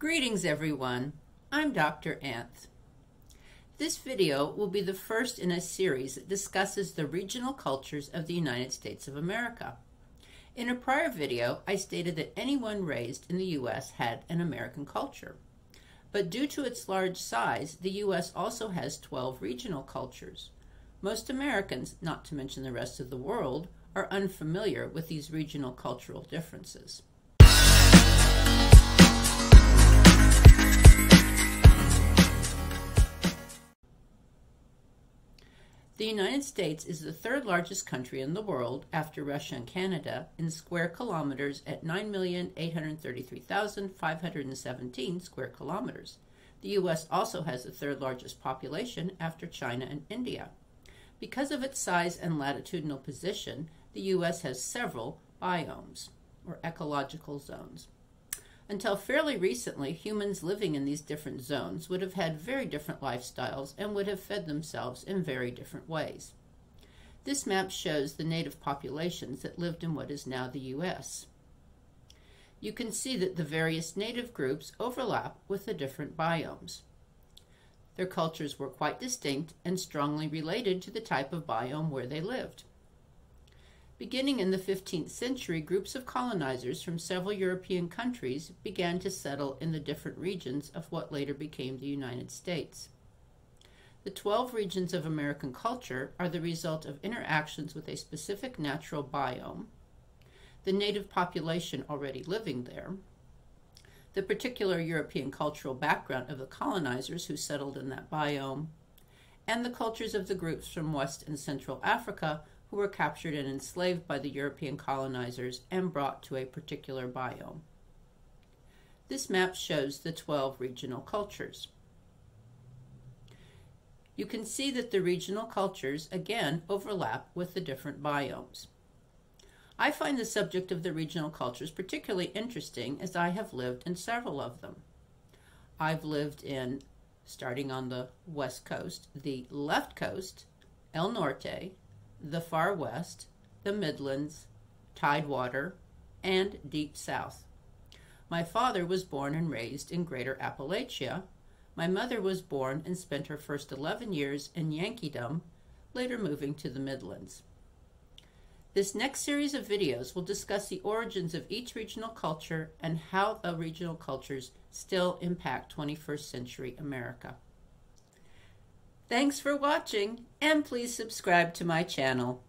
Greetings everyone, I'm Dr. Anth. This video will be the first in a series that discusses the regional cultures of the United States of America. In a prior video, I stated that anyone raised in the U.S. had an American culture. But due to its large size, the U.S. also has 12 regional cultures. Most Americans, not to mention the rest of the world, are unfamiliar with these regional cultural differences. The United States is the third largest country in the world after Russia and Canada in square kilometers at 9,833,517 square kilometers. The U.S. also has the third largest population after China and India. Because of its size and latitudinal position, the U.S. has several biomes, or ecological zones. Until fairly recently, humans living in these different zones would have had very different lifestyles and would have fed themselves in very different ways. This map shows the native populations that lived in what is now the U.S. You can see that the various native groups overlap with the different biomes. Their cultures were quite distinct and strongly related to the type of biome where they lived. Beginning in the 15th century, groups of colonizers from several European countries began to settle in the different regions of what later became the United States. The 12 regions of American culture are the result of interactions with a specific natural biome, the native population already living there, the particular European cultural background of the colonizers who settled in that biome, and the cultures of the groups from West and Central Africa who were captured and enslaved by the European colonizers and brought to a particular biome. This map shows the 12 regional cultures. You can see that the regional cultures again overlap with the different biomes. I find the subject of the regional cultures particularly interesting as I have lived in several of them. I've lived in, starting on the west coast, the left coast, El Norte, the Far West, the Midlands, Tidewater, and Deep South. My father was born and raised in Greater Appalachia. My mother was born and spent her first 11 years in Yankeedom, later moving to the Midlands. This next series of videos will discuss the origins of each regional culture and how the regional cultures still impact 21st century America. Thanks for watching and please subscribe to my channel.